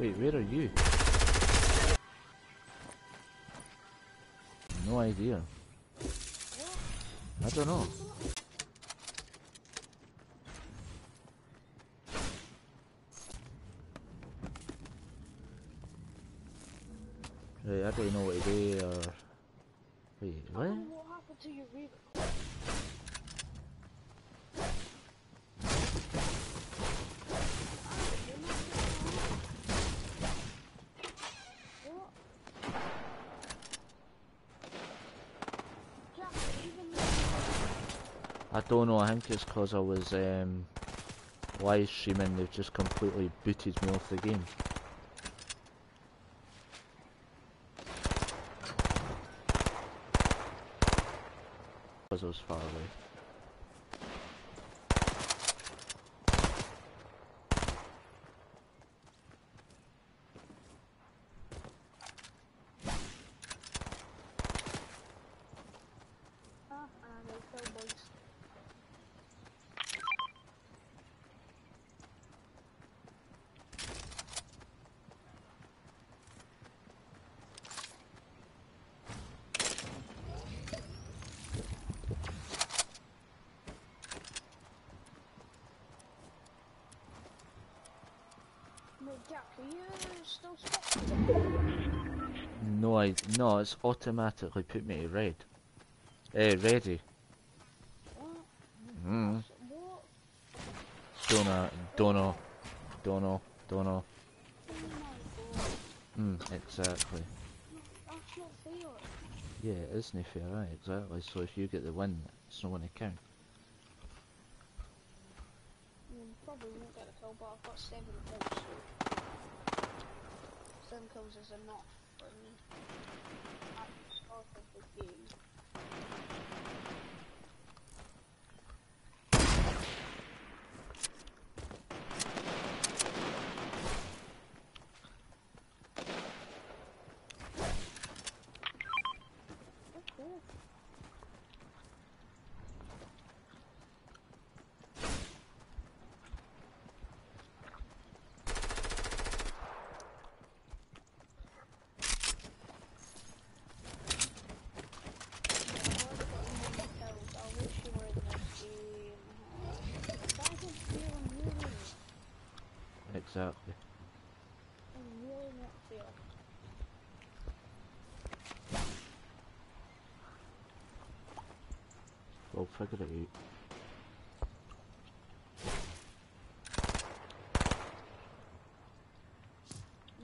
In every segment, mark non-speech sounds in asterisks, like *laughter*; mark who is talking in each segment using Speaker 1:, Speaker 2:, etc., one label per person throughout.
Speaker 1: Wait, where are you? No idea. I don't know. Right, I don't know to do or... Wait? What? Don't know, I think it's because I was um, live streaming, they've just completely booted me off the game. Because I was far away.
Speaker 2: Ah, and they kill boys. Wait, Jack, are you still spectating?
Speaker 1: No, it's automatically put me to red. Eh, ready. Mm.
Speaker 2: What?
Speaker 1: Don't know, don't know, don't know, don't know.
Speaker 2: Oh my god.
Speaker 1: Mm, exactly. Yeah, it isn't fair, right? Exactly. So if you get the win, it's not going to count.
Speaker 2: Mean, probably won't get a kill, but I've got seven kills, so seven kills is enough for me at the start of the game. Oh, cool.
Speaker 1: Exactly. We'll figure it out.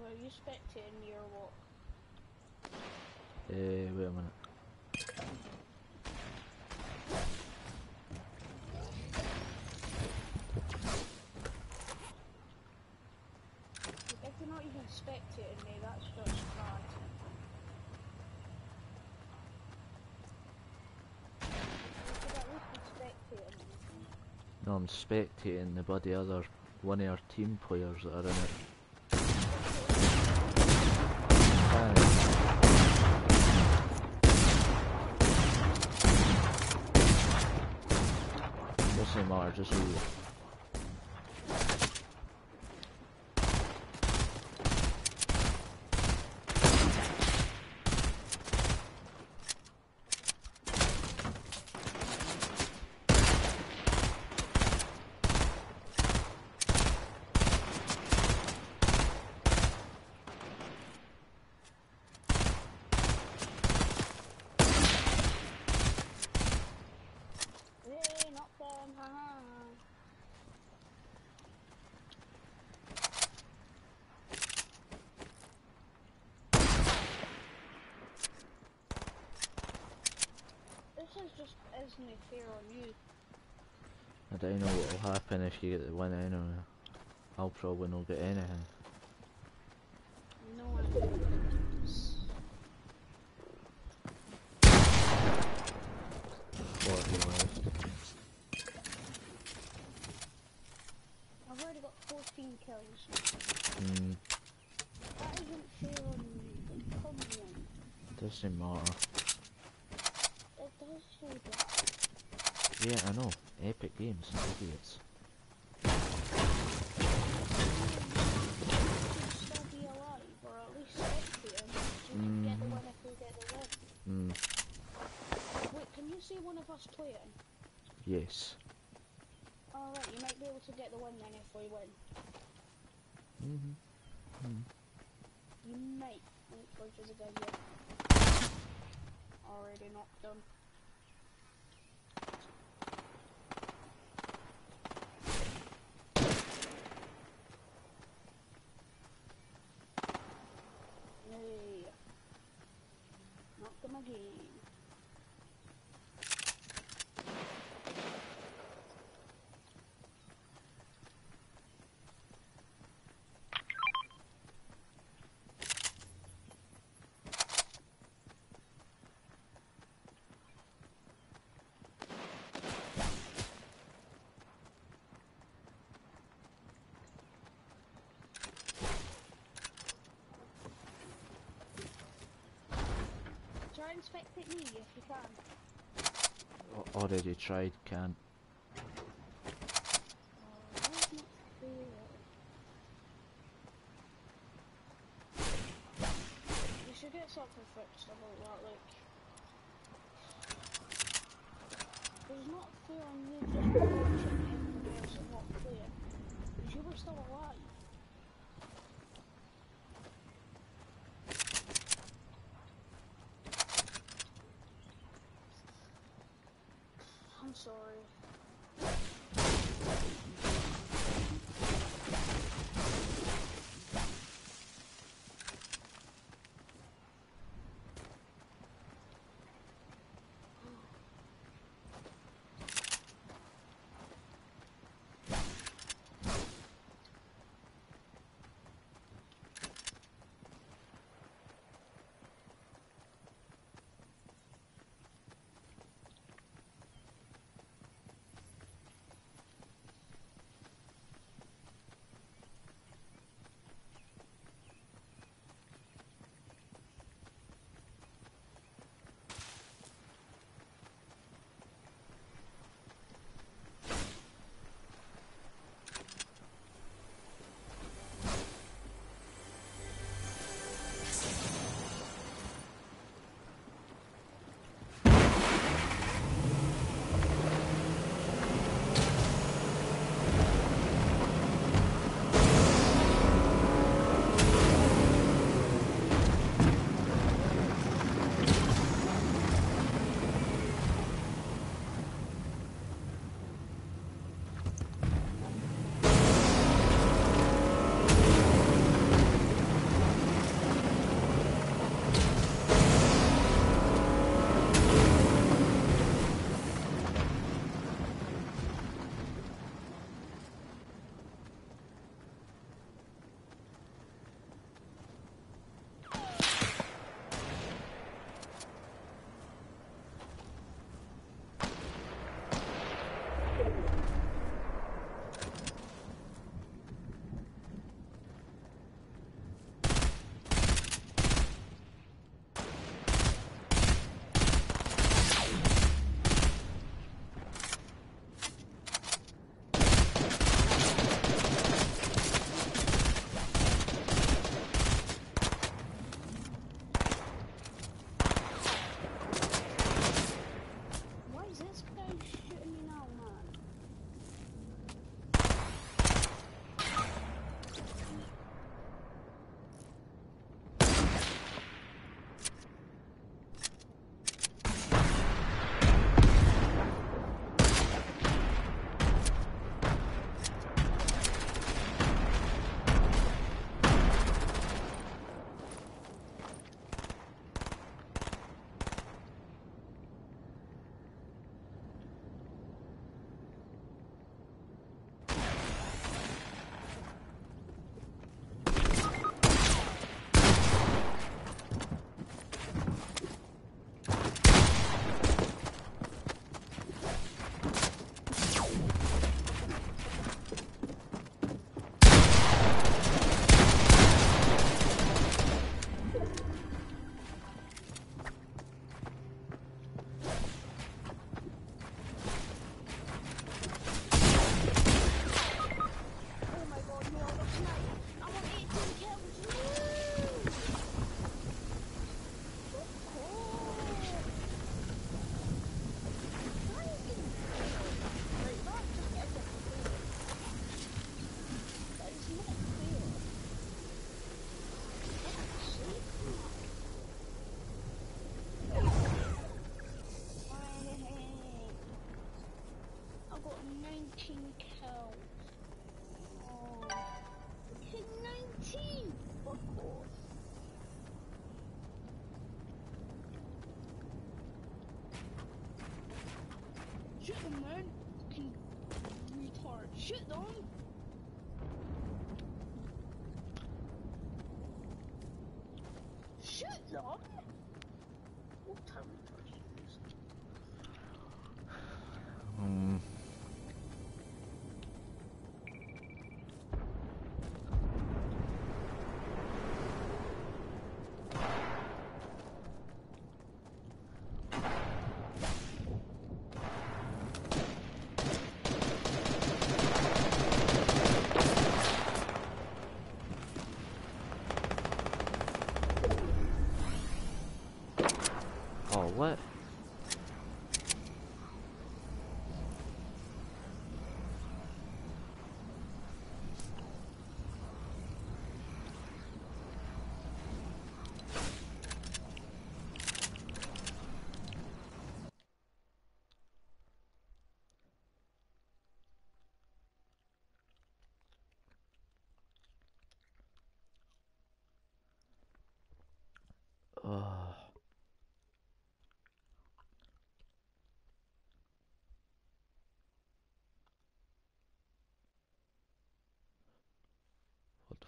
Speaker 2: Were you spectating or what?
Speaker 1: Eh, wait a minute.
Speaker 2: If you're not even spectating me, that's just bad. You could at least be spectating me.
Speaker 1: No, I'm spectating the bloody other one of our team players that are in it. Doesn't matter, just leave.
Speaker 2: Is just isn't fair on you.
Speaker 1: I don't know what will happen if you get the win anyway. I'll probably not get anything.
Speaker 2: No. I've already got 14 kills.
Speaker 1: Hmm,
Speaker 2: That isn't fair on you. Come on.
Speaker 1: doesn't matter. Yeah, I know. Epic Games, idiots.
Speaker 2: Mm. Mm. Wait, can you see one of us playing?
Speaker 1: Yes.
Speaker 2: Alright, you might be able to get the win then if we win.
Speaker 1: Mm hmm Mm.
Speaker 2: You might. Which is a good idea. Already not done. 마지막에 Try and spectate me if you can.
Speaker 1: Already tried, can't.
Speaker 2: That's not fair. You should get something fixed about that, like. It's not fair on you just watching everybody else and not. Because you were still alive. sorry. fucking. Oh. King 19! Of course. Shoot
Speaker 1: the man. Retard. Shoot. the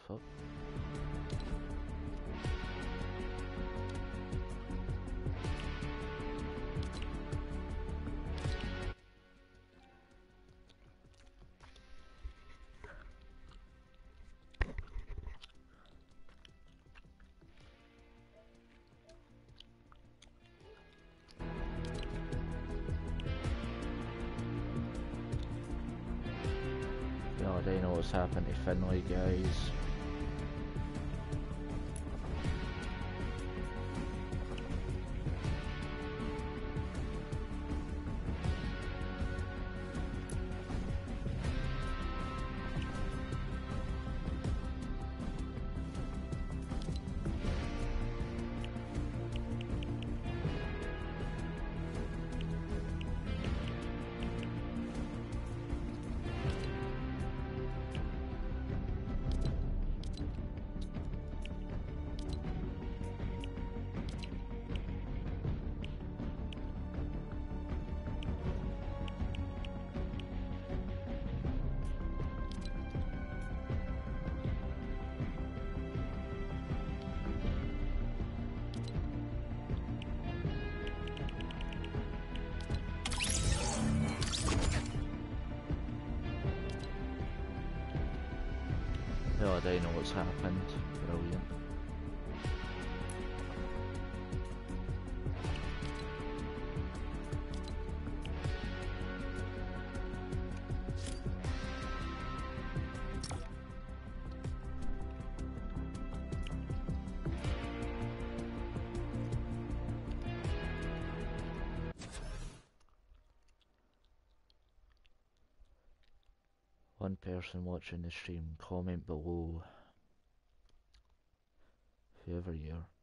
Speaker 1: The fuck? God, I know what's happened to Finlay, guys. I know what's happened. Watching the stream, comment below. Whoever you are.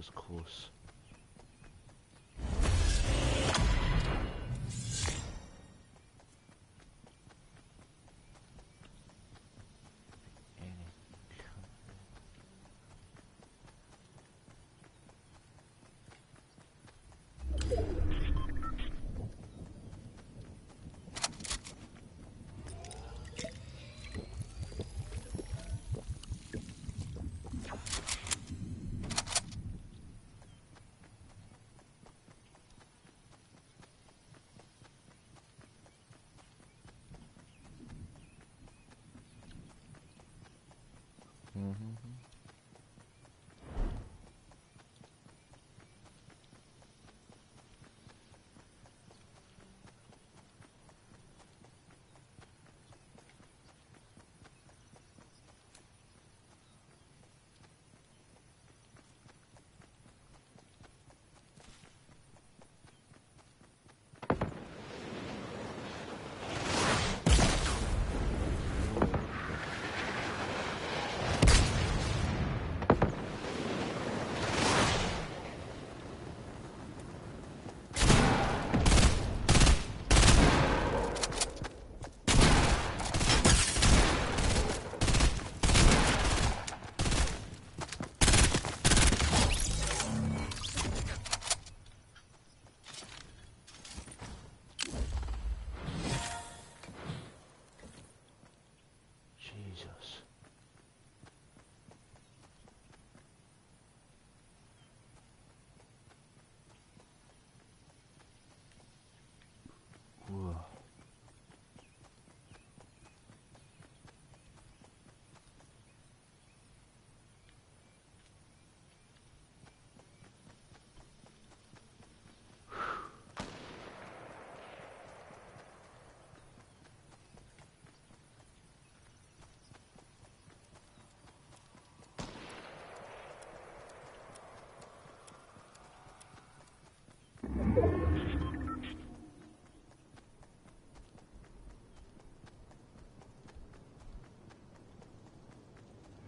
Speaker 1: Was close. Mm-hmm. Jesus. Whoa.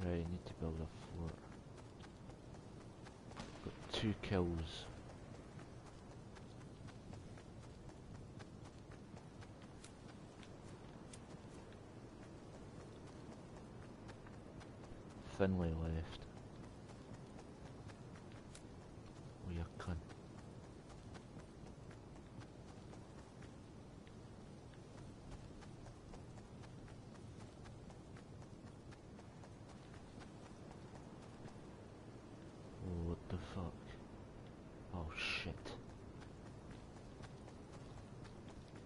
Speaker 1: Right, I need to build a fort. Got two kills. Finlay left. Oh, you cunt. Oh, what the fuck? Oh shit.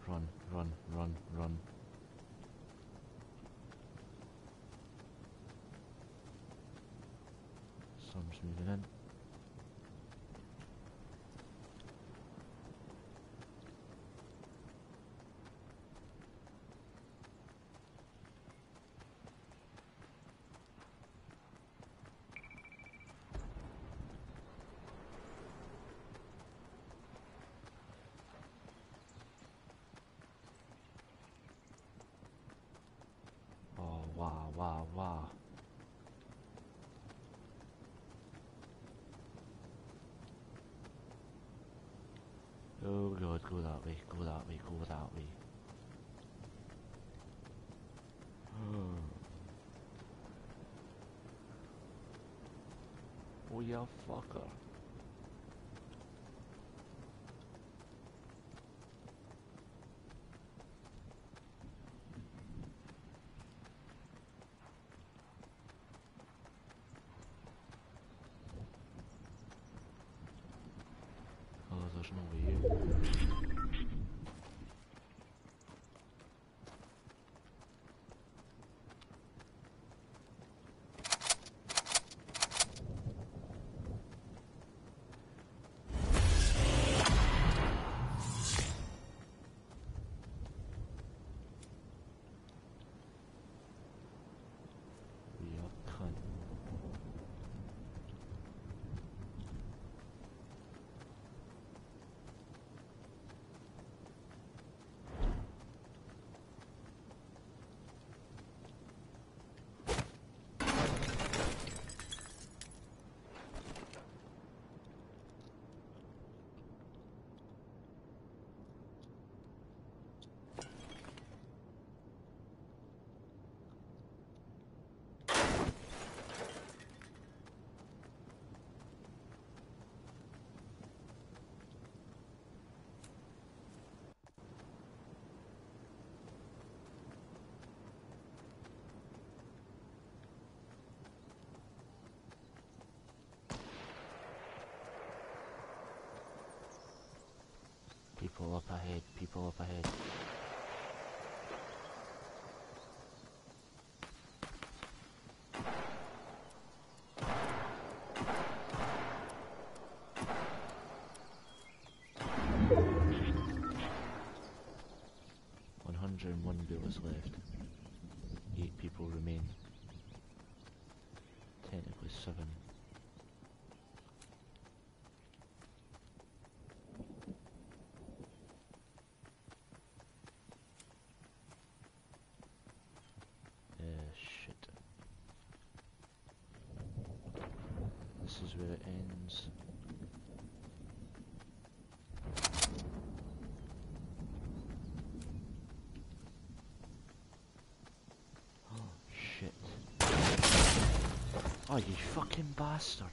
Speaker 1: Run, run, run, run. Moving in. Oh, wow, wow, wow. Oh god, go that way, go that way, go that way. *gasps* oh yeah, fucker. Oh, there's no way. We are cunt. People up ahead, people up ahead. One hundred and one bullets left. Eight people remain. Technically seven. Uh, shit. This is where it ends. Oh, shit. Oh, you fucking bastard.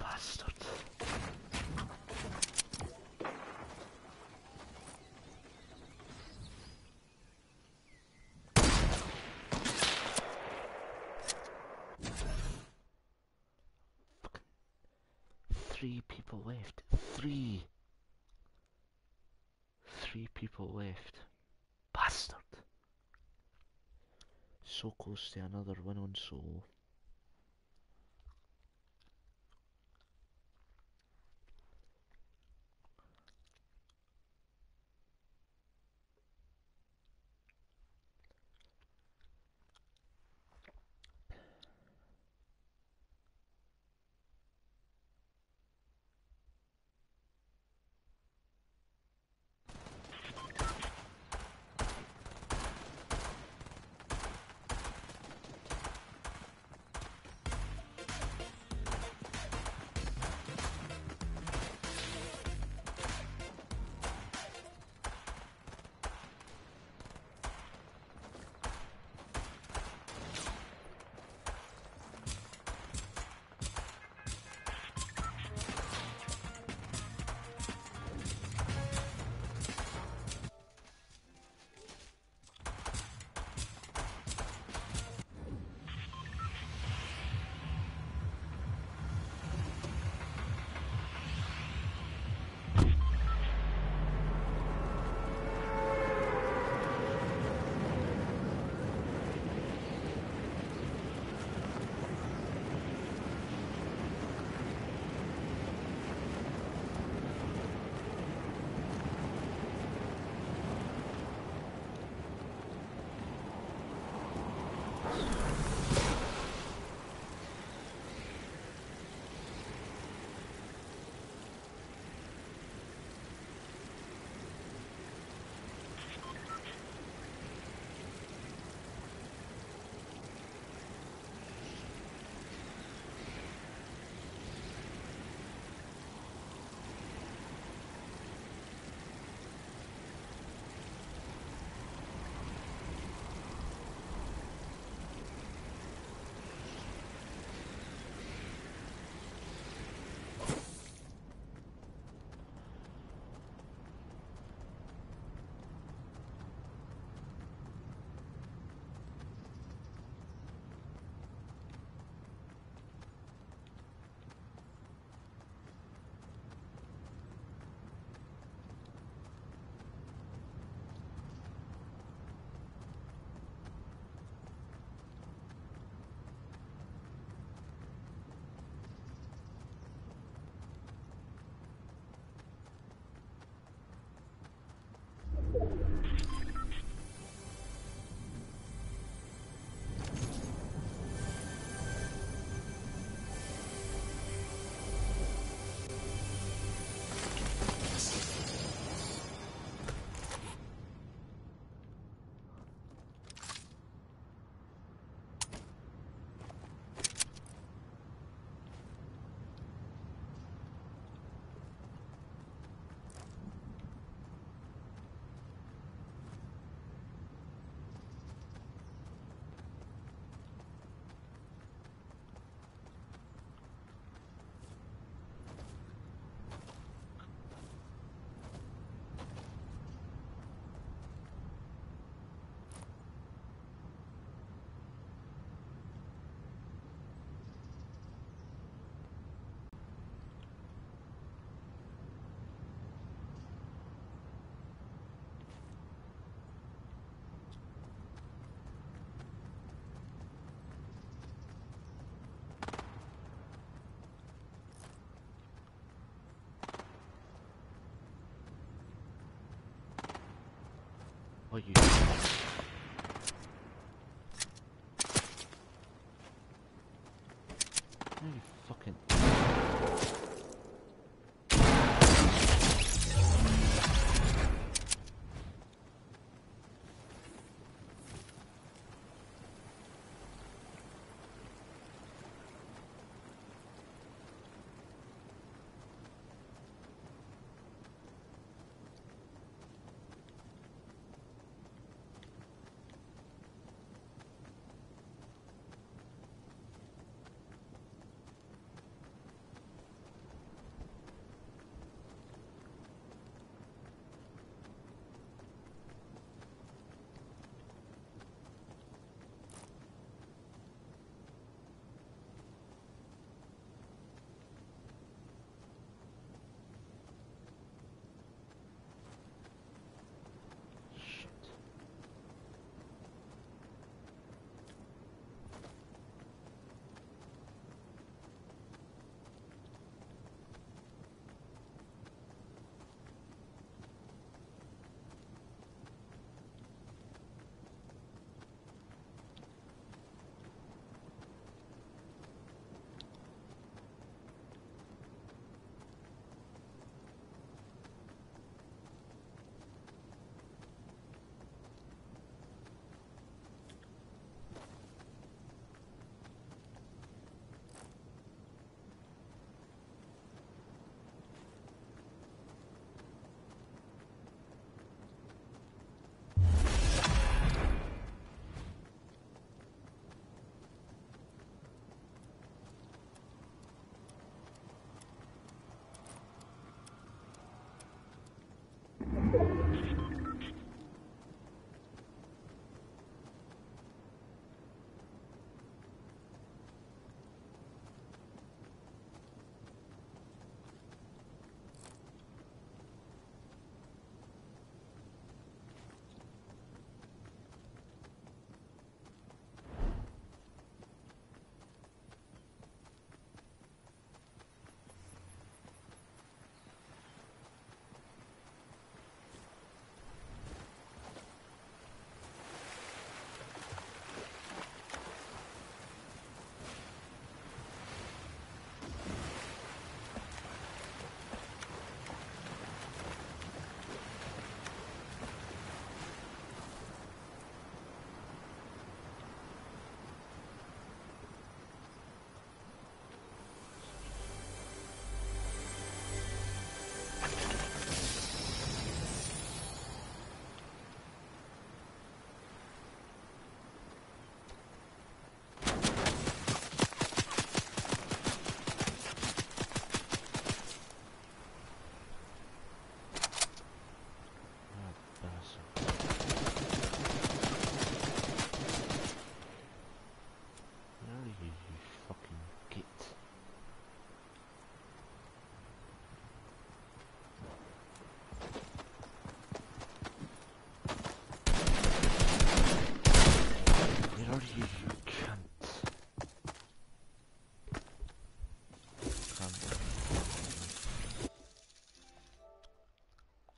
Speaker 1: Bastard. Three people left. Three. Three people left. Bastard. So close to another win on solo. What you